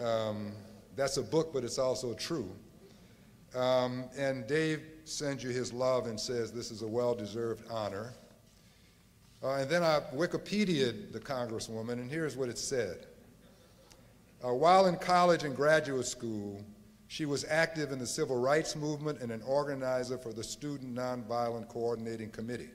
Um, that's a book, but it's also true. Um, and Dave sends you his love and says this is a well-deserved honor. Uh, and then I Wikipedia'd the Congresswoman, and here's what it said. Uh, while in college and graduate school, she was active in the civil rights movement and an organizer for the Student Nonviolent Coordinating Committee.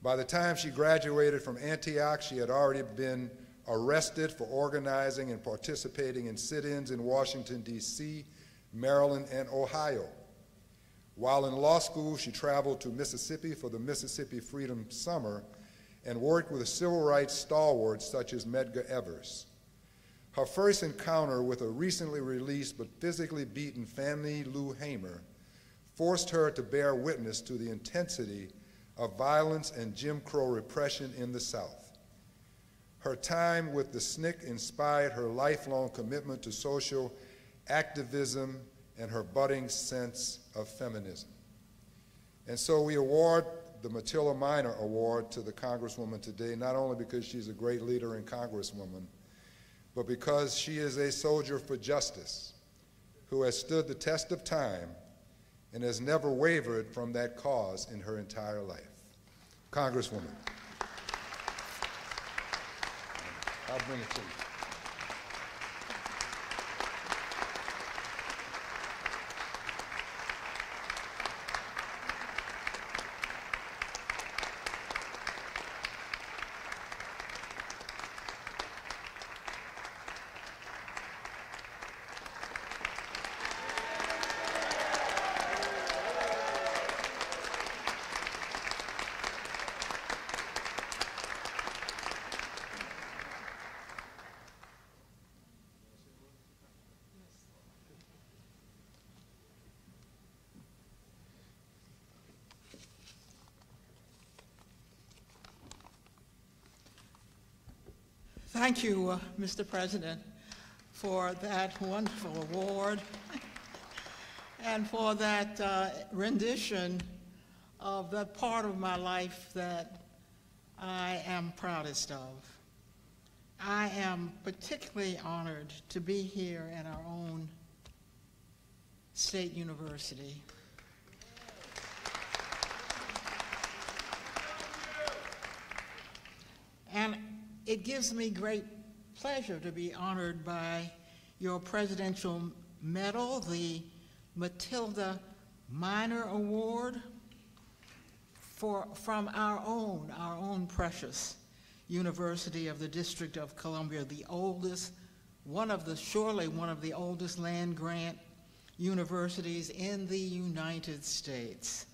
By the time she graduated from Antioch, she had already been arrested for organizing and participating in sit ins in Washington, D.C., Maryland, and Ohio. While in law school, she traveled to Mississippi for the Mississippi Freedom Summer and worked with civil rights stalwarts such as Medgar Evers. Her first encounter with a recently released but physically beaten Fannie Lou Hamer forced her to bear witness to the intensity of violence and Jim Crow repression in the South. Her time with the SNCC inspired her lifelong commitment to social activism and her budding sense of feminism. And so we award the Myrtilla Miner Award to the Congresswoman today, not only because she's a great leader and Congresswoman, but because she is a soldier for justice who has stood the test of time and has never wavered from that cause in her entire life. Congresswoman. I'll bring it to you. Thank you, uh, Mr. President, for that wonderful award and for that uh, rendition of the part of my life that I am proudest of. I am particularly honored to be here at our own state university. And it gives me great pleasure to be honored by your presidential medal, the Myrtilla Miner Award for, from our own, our own precious University of the District of Columbia, the oldest, one of the, surely one of the oldest land grant universities in the United States.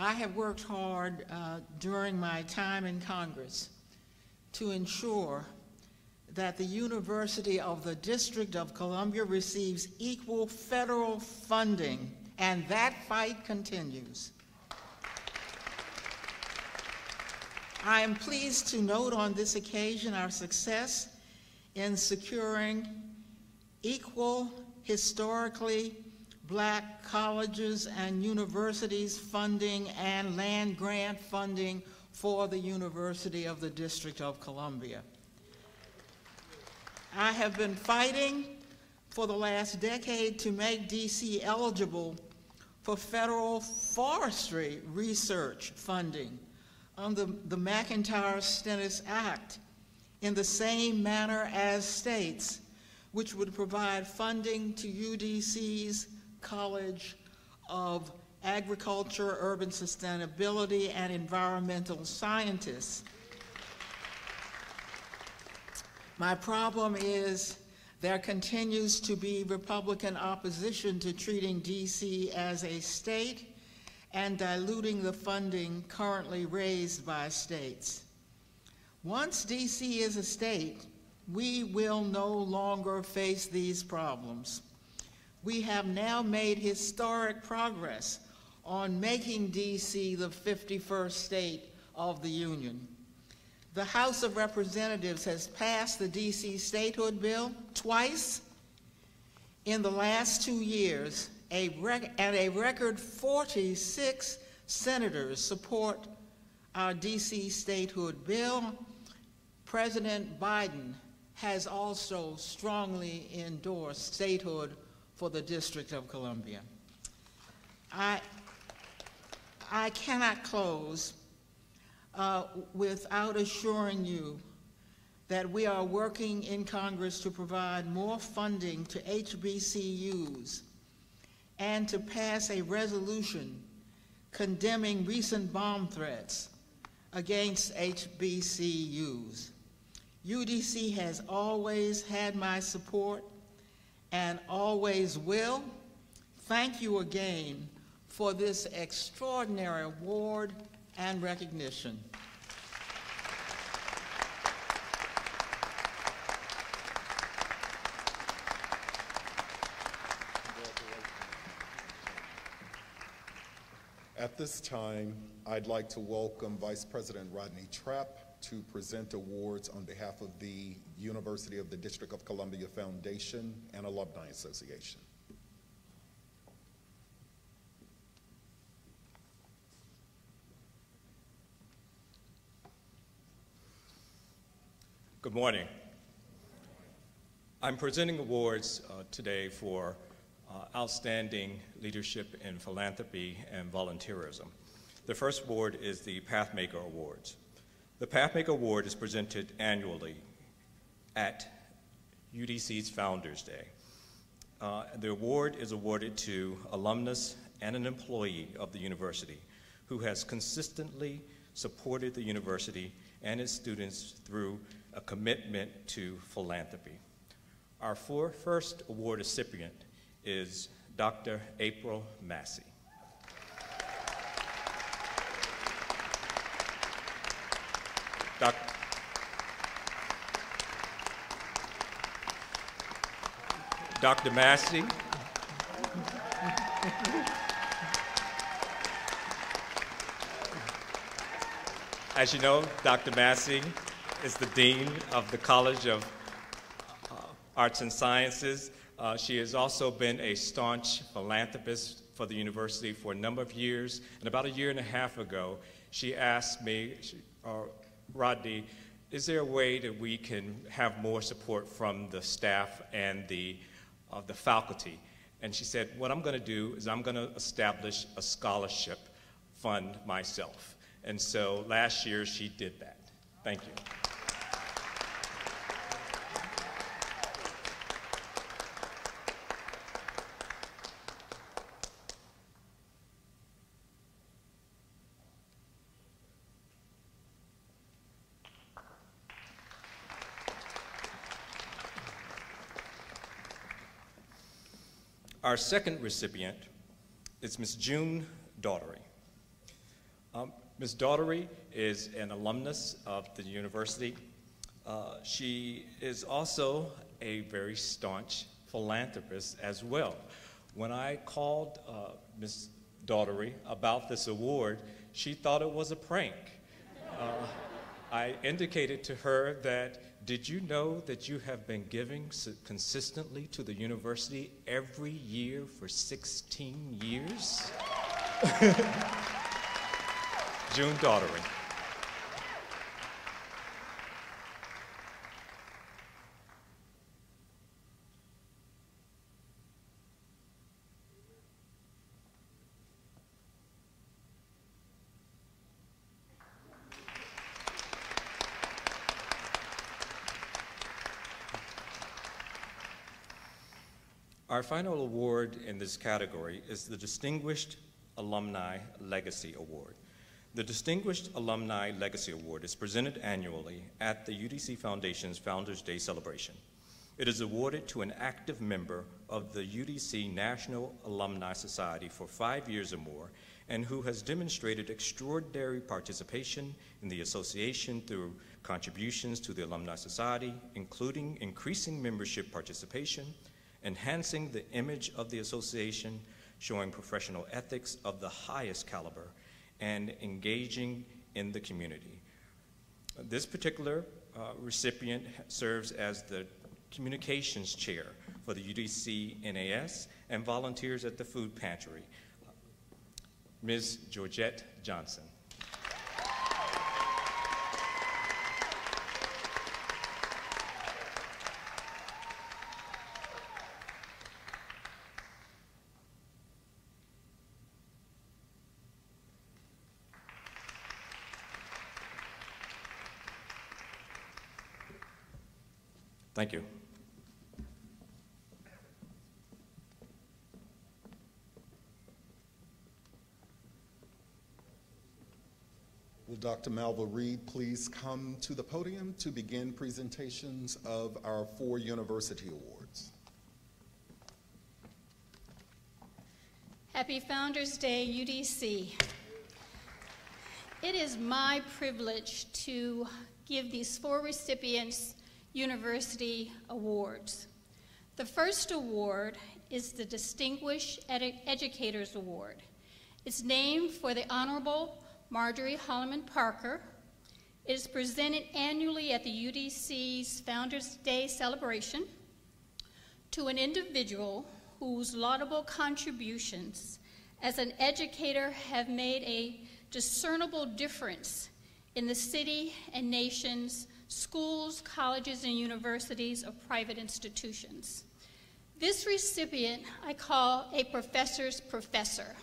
I have worked hard uh, during my time in Congress to ensure that the University of the District of Columbia receives equal federal funding, and that fight continues. I am pleased to note on this occasion our success in securing equal historically black colleges and universities funding and land grant funding for the University of the District of Columbia. I have been fighting for the last decade to make DC eligible for federal forestry research funding under the McIntyre-Stennis Act in the same manner as states, which would provide funding to UDC's College of Agriculture, Urban Sustainability, and Environmental Scientists. My problem is there continues to be Republican opposition to treating D.C. as a state and diluting the funding currently raised by states. Once D.C. is a state, we will no longer face these problems we have now made historic progress on making D.C. the 51st state of the Union. The House of Representatives has passed the D.C. statehood bill twice in the last two years, a and a record 46 senators support our D.C. statehood bill. President Biden has also strongly endorsed statehood for the District of Columbia. I, I cannot close uh, without assuring you that we are working in Congress to provide more funding to HBCUs and to pass a resolution condemning recent bomb threats against HBCUs. UDC has always had my support and always will. Thank you again for this extraordinary award and recognition. At this time, I'd like to welcome Vice President Rodney Trapp to present awards on behalf of the University of the District of Columbia Foundation and Alumni Association. Good morning. I'm presenting awards uh, today for uh, outstanding leadership in philanthropy and volunteerism. The first award is the Pathmaker Awards. The Pathmaker Award is presented annually at UDC's Founders Day. Uh, the award is awarded to alumnus and an employee of the university who has consistently supported the university and its students through a commitment to philanthropy. Our first award recipient is Dr. April Massey. Dr. Massey. As you know, Dr. Massey is the Dean of the College of uh, Arts and Sciences. Uh, she has also been a staunch philanthropist for the university for a number of years. And about a year and a half ago, she asked me, she, uh, Rodney, is there a way that we can have more support from the staff and the, uh, the faculty? And she said, what I'm going to do is I'm going to establish a scholarship fund myself. And so last year she did that. Thank you. Our second recipient is Ms. June Daughtery. Um, Ms. Daughtery is an alumnus of the university. Uh, she is also a very staunch philanthropist as well. When I called uh, Ms. Daughtery about this award, she thought it was a prank. Uh, I indicated to her that did you know that you have been giving consistently to the university every year for 16 years? June Daughtery. Final award in this category is the Distinguished Alumni Legacy Award. The Distinguished Alumni Legacy Award is presented annually at the UDC Foundation's Founders Day celebration. It is awarded to an active member of the UDC National Alumni Society for five years or more and who has demonstrated extraordinary participation in the association through contributions to the Alumni Society, including increasing membership participation, enhancing the image of the association, showing professional ethics of the highest caliber, and engaging in the community. This particular uh, recipient serves as the communications chair for the UDC NAS and volunteers at the food pantry. Ms. Georgette Johnson. Thank you. Will Dr. Malva Reed please come to the podium to begin presentations of our four university awards? Happy Founders Day, UDC. It is my privilege to give these four recipients University Awards. The first award is the Distinguished Educators Award. It's named for the Honorable Marjorie Holloman Parker. It is presented annually at the UDC's Founders Day celebration to an individual whose laudable contributions as an educator have made a discernible difference in the city and nation's schools, colleges, and universities of private institutions. This recipient I call a professor's professor.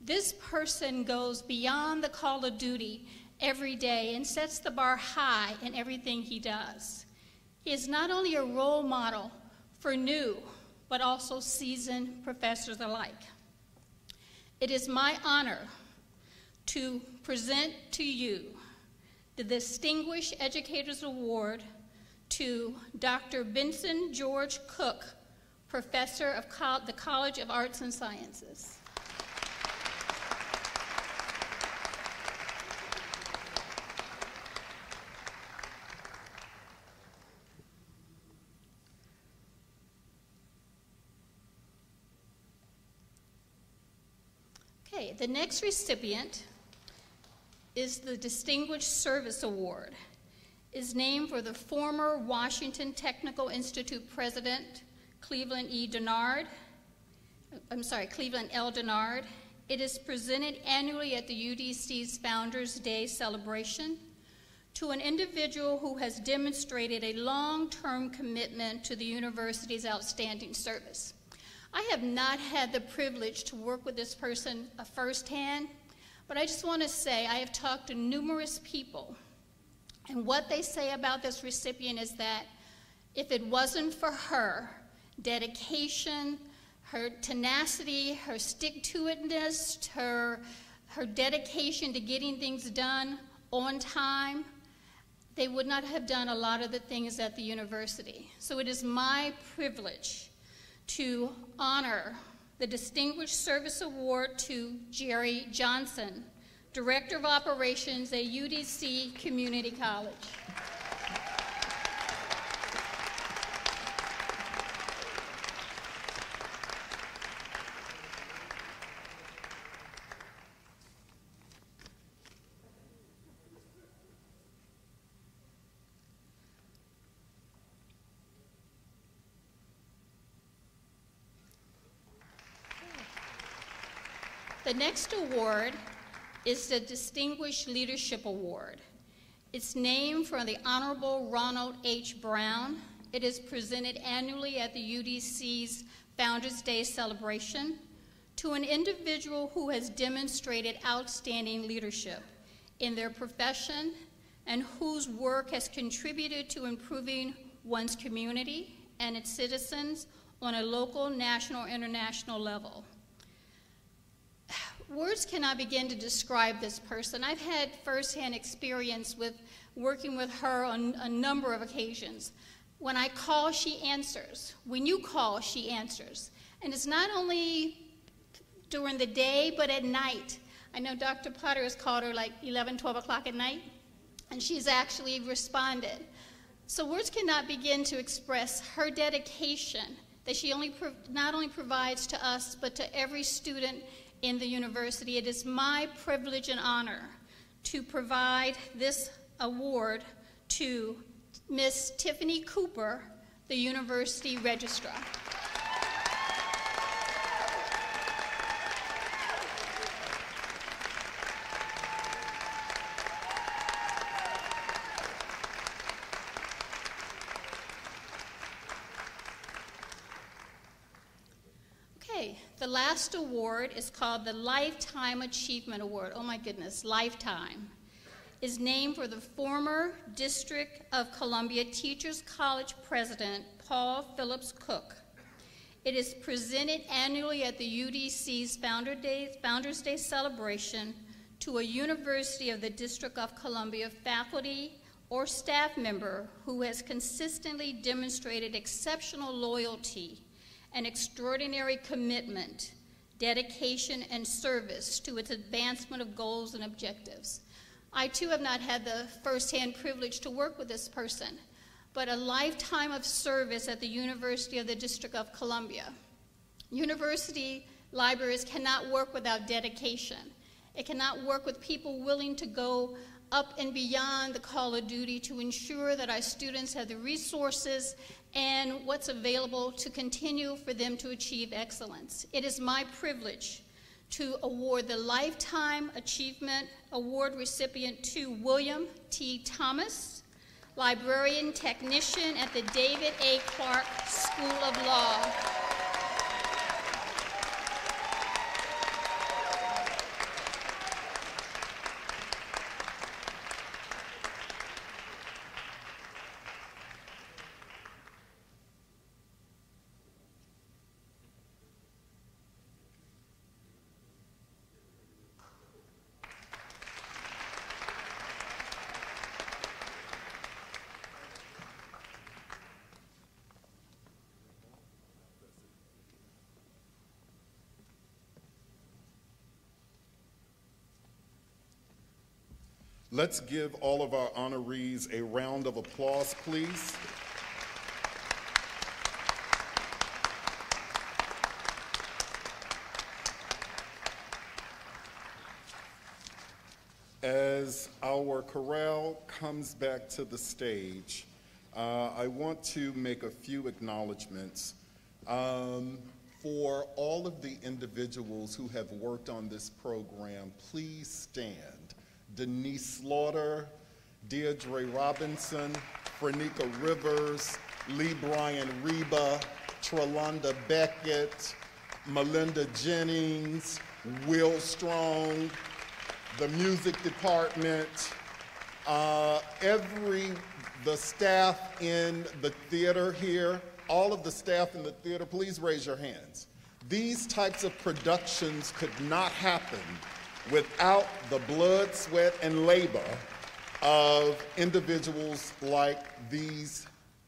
This person goes beyond the call of duty every day and sets the bar high in everything he does. He is not only a role model for new, but also seasoned professors alike. It is my honor to present to you the Distinguished Educators Award to Dr. Benson George Cooke, Professor of Co the College of Arts and Sciences. Okay, the next recipient is the Distinguished Service Award. Is named for the former Washington Technical Institute president, Cleveland E. Dennard. I'm sorry, Cleveland L. Dennard. It is presented annually at the UDC's Founders Day celebration to an individual who has demonstrated a long term commitment to the university's outstanding service. I have not had the privilege to work with this person firsthand, but I just want to say I have talked to numerous people, and what they say about this recipient is that if it wasn't for her dedication, her tenacity, her stick to itness, her, her dedication to getting things done on time, they would not have done a lot of the things at the university. So it is my privilege to honor the Distinguished Service Award to Jerry Johnson, Director of Operations at UDC Community College. The next award is the Distinguished Leadership Award. It's named for the Honorable Ronald H. Brown. It is presented annually at the UDC's Founders Day celebration to an individual who has demonstrated outstanding leadership in their profession and whose work has contributed to improving one's community and its citizens on a local, national, international level words cannot begin to describe this person. I've had firsthand experience with working with her on a number of occasions. When I call, she answers. When you call, she answers. And it's not only during the day, but at night. I know Dr. Potter has called her like 11, 12 o'clock at night, and she's actually responded. So words cannot begin to express her dedication that she only not only provides to us, but to every student in the university. It is my privilege and honor to provide this award to Miss Tiffany Cooper, the University Registrar. The last award is called the Lifetime Achievement Award. Oh my goodness, lifetime. Is named for the former District of Columbia Teachers College president, Paul Phillips Cooke. It is presented annually at the UDC's Founder Day, Founders Day celebration to a University of the District of Columbia faculty or staff member who has consistently demonstrated exceptional loyalty an extraordinary commitment, dedication, and service to its advancement of goals and objectives. I too have not had the firsthand privilege to work with this person, but a lifetime of service at the University of the District of Columbia. University libraries cannot work without dedication. It cannot work with people willing to go up and beyond the call of duty to ensure that our students have the resources and what's available to continue for them to achieve excellence. It is my privilege to award the Lifetime Achievement Award recipient to William T. Thomas, librarian technician at the David A. Clarke School of Law. Let's give all of our honorees a round of applause, please. As our chorale comes back to the stage, uh, I want to make a few acknowledgments. Um, for all of the individuals who have worked on this program, please stand. Denise Slaughter, Deirdre Robinson, Frenika Rivers, Lee Bryan Reba, Trelonda Beckett, Melinda Jennings, Will Strong, the music department, uh, every, the staff in the theater here, all of the staff in the theater, please raise your hands. These types of productions could not happen without the blood, sweat, and labor of individuals like these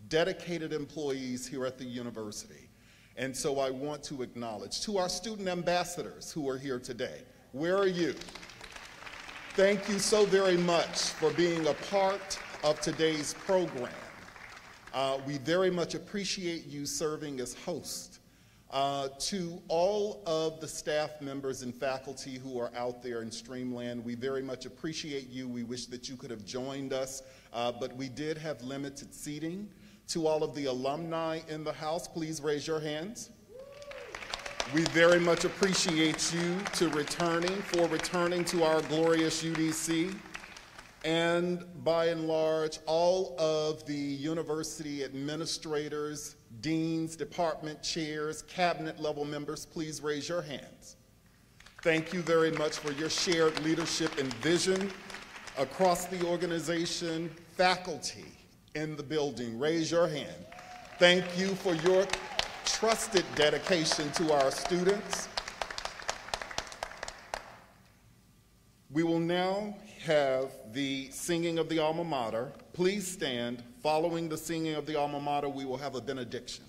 dedicated employees here at the university. And so I want to acknowledge to our student ambassadors who are here today. Where are you? Thank you so very much for being a part of today's program. Uh, we very much appreciate you serving as host. Uh, to all of the staff members and faculty who are out there in Streamland, we very much appreciate you. We wish that you could have joined us, uh, but we did have limited seating. To all of the alumni in the house, please raise your hands. We very much appreciate you to returning, for returning to our glorious UDC. And by and large, all of the university administrators, deans, department chairs, cabinet level members, please raise your hands. Thank you very much for your shared leadership and vision across the organization, faculty in the building, raise your hand. Thank you for your trusted dedication to our students. We will now have the singing of the alma mater. Please stand. Following the singing of the alma mater, we will have a benediction.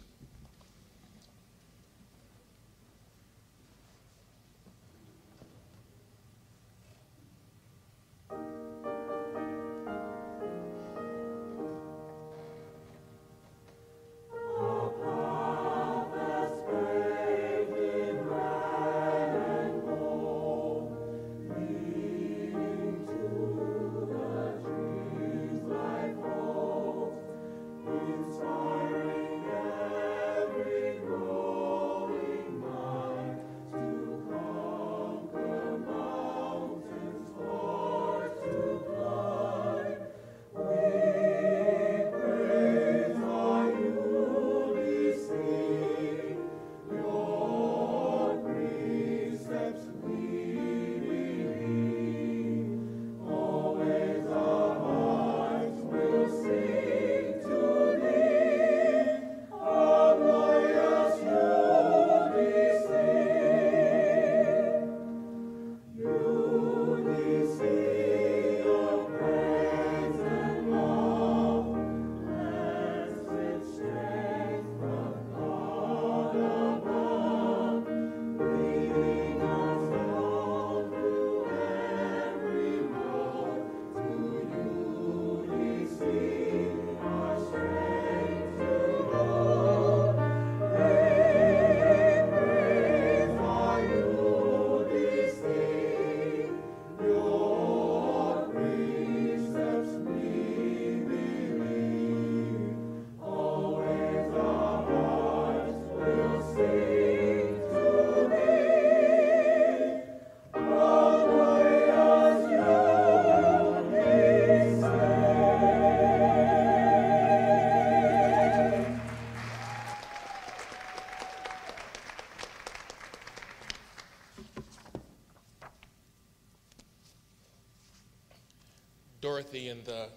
Dorothy, in the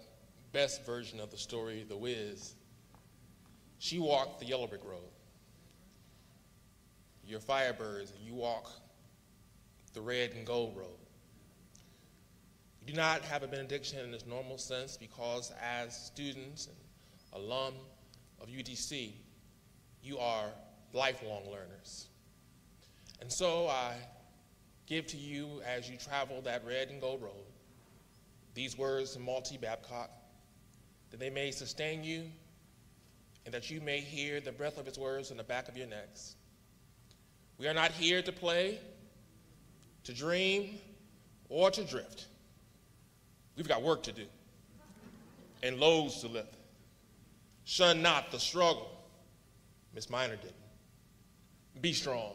best version of the story, The Wiz, she walked the yellow brick road. You're Firebirds, and you walk the red and gold road. You do not have a benediction in its normal sense because, as students and alum of UDC, you are lifelong learners. And so I give to you, as you travel that red and gold road, these words from Maltbie Babcock, that they may sustain you and that you may hear the breath of his words in the back of your necks. We are not here to play, to dream, or to drift. We've got work to do and loads to lift. Shun not the struggle. Miss Miner didn't. Be strong.